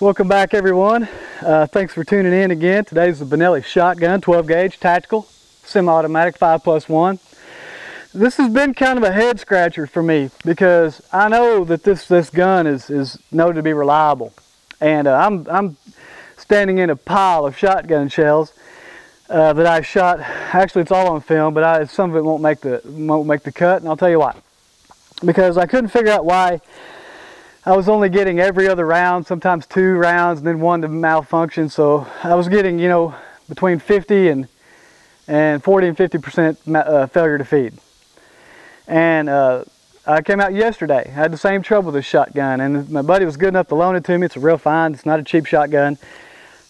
Welcome back everyone. Uh, thanks for tuning in again. Today's the Benelli shotgun, 12 gauge, tactical, semi-automatic, 5 plus 1. This has been kind of a head scratcher for me because I know that this, this gun is, is noted to be reliable. And uh, I'm, I'm standing in a pile of shotgun shells uh, that I shot. Actually, it's all on film, but I, some of it won't make the won't make the cut, and I'll tell you why. Because I couldn't figure out why I was only getting every other round, sometimes two rounds, and then one to malfunction. So I was getting, you know, between 50 and and 40 and 50 percent uh, failure to feed. And uh, I came out yesterday. I had the same trouble with this shotgun, and my buddy was good enough to loan it to me. It's a real fine. It's not a cheap shotgun.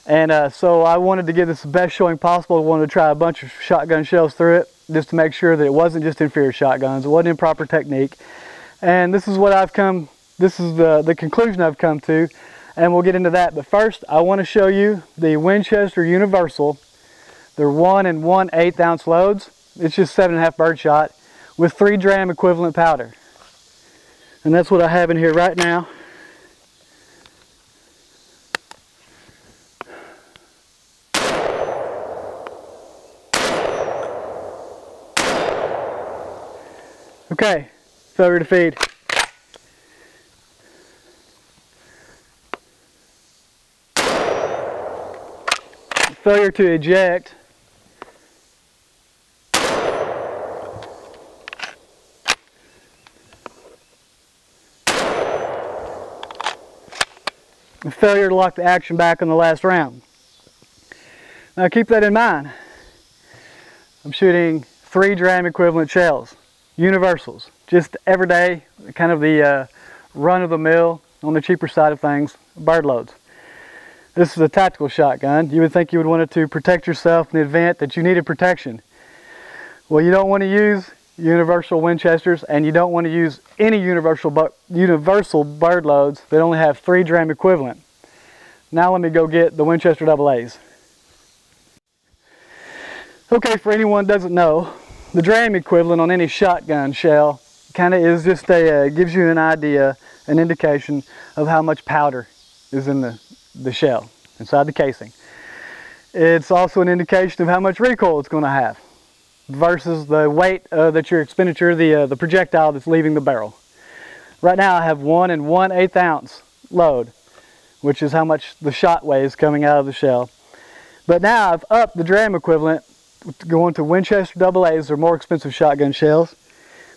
And uh, so I wanted to give this the best showing possible. I wanted to try a bunch of shotgun shells through it just to make sure that it wasn't just inferior shotguns. It wasn't improper technique. And this is what I've come this is the, the conclusion I've come to, and we'll get into that. But first, I want to show you the Winchester Universal. They're one and one eighth ounce loads. It's just seven and a half birdshot with three dram equivalent powder. And that's what I have in here right now. Okay, failure to feed. Failure to eject. failure to lock the action back in the last round. Now keep that in mind. I'm shooting three dram equivalent shells, universals, just everyday, kind of the uh, run of the mill on the cheaper side of things, bird loads. This is a tactical shotgun. You would think you would want it to protect yourself in the event that you needed protection. Well, you don't want to use universal Winchesters and you don't want to use any universal, universal bird loads that only have three dram equivalent. Now let me go get the Winchester double A's. Okay, for anyone doesn't know, the dram equivalent on any shotgun shell kind of is just a, uh, gives you an idea, an indication of how much powder is in the the shell, inside the casing. It's also an indication of how much recoil it's going to have versus the weight uh, that your expenditure, the, uh, the projectile that's leaving the barrel. Right now I have one and one eighth ounce load, which is how much the shot weighs coming out of the shell. But now I've upped the dram equivalent going to Winchester double A's or more expensive shotgun shells.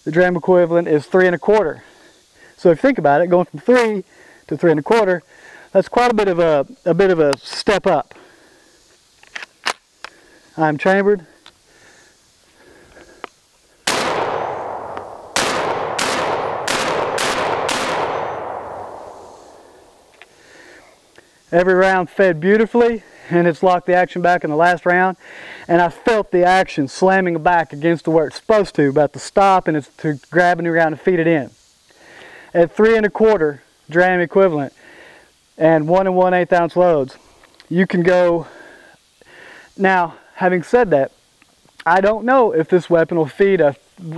The dram equivalent is three and a quarter. So if you think about it, going from three to three and a quarter, that's quite a bit of a, a bit of a step up. I'm chambered. Every round fed beautifully and it's locked the action back in the last round and I felt the action slamming back against where it's supposed to about to stop and it's to grab a new round and feed it in. At three and a quarter dram equivalent and one and one eighth ounce loads. You can go, now having said that, I don't know if this weapon will feed a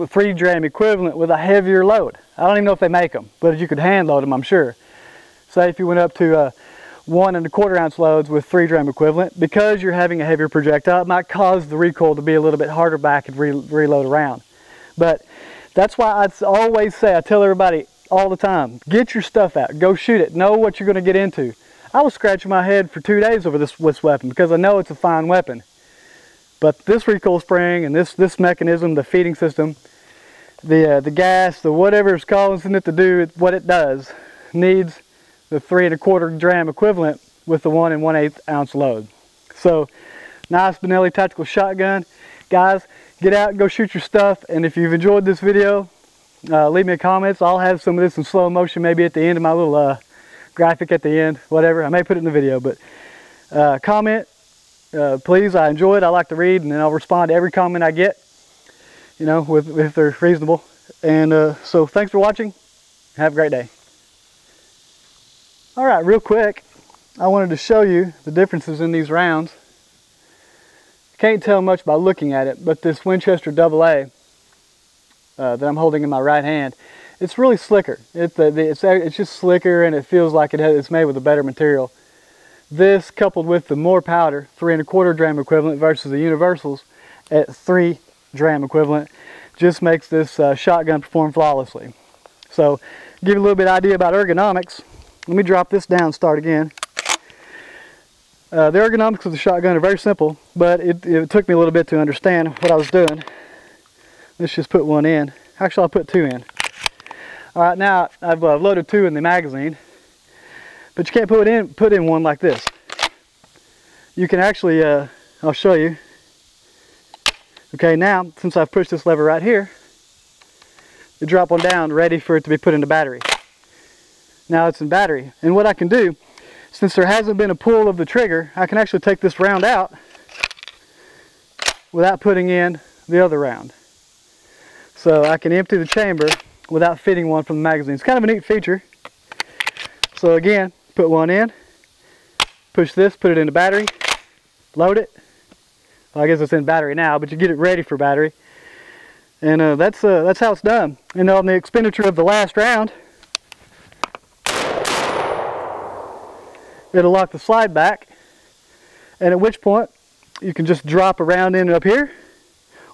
three dram equivalent with a heavier load. I don't even know if they make them, but you could hand load them, I'm sure. Say if you went up to one and a quarter ounce loads with three dram equivalent, because you're having a heavier projectile, it might cause the recoil to be a little bit harder back and re reload around. But that's why I always say, I tell everybody, all the time. Get your stuff out. Go shoot it. Know what you're going to get into. I was scratching my head for two days over this, this weapon because I know it's a fine weapon. But this recoil spring and this, this mechanism, the feeding system, the, uh, the gas, the whatever is causing it to do what it does, needs the three and a quarter dram equivalent with the one and one eighth ounce load. So, nice Benelli tactical shotgun. Guys, get out go shoot your stuff. And if you've enjoyed this video, uh, leave me a comment. I'll have some of this in slow motion maybe at the end of my little uh, graphic at the end, whatever. I may put it in the video, but uh, comment, uh, please. I enjoy it. I like to read, and then I'll respond to every comment I get, you know, with, if they're reasonable. And uh, so thanks for watching. Have a great day. All right, real quick, I wanted to show you the differences in these rounds. Can't tell much by looking at it, but this Winchester AA uh, that I'm holding in my right hand, it's really slicker. It, the, the, it's, it's just slicker and it feels like it has, it's made with a better material. this coupled with the more powder, three and a quarter dram equivalent versus the universals at three dram equivalent, just makes this uh, shotgun perform flawlessly. So, give you a little bit idea about ergonomics. Let me drop this down start again. Uh, the ergonomics of the shotgun are very simple, but it, it, took me a little bit to understand what I was doing. Let's just put one in. Actually, I'll put two in. All right, now I've uh, loaded two in the magazine, but you can't put in put in one like this. You can actually, uh, I'll show you. Okay, now since I've pushed this lever right here, you drop one down, ready for it to be put into battery. Now it's in battery, and what I can do, since there hasn't been a pull of the trigger, I can actually take this round out without putting in the other round. So I can empty the chamber without fitting one from the magazine. It's kind of a neat feature. So again, put one in, push this, put it in the battery, load it. Well, I guess it's in battery now, but you get it ready for battery. And uh, that's, uh, that's how it's done. And on the expenditure of the last round, it'll lock the slide back. And at which point, you can just drop a round in up here,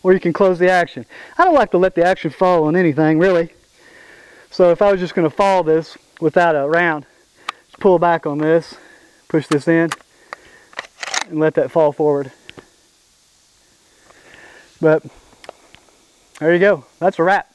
or you can close the action. I don't like to let the action fall on anything, really. So if I was just going to fall this without a round, just pull back on this, push this in, and let that fall forward. But there you go. That's a wrap.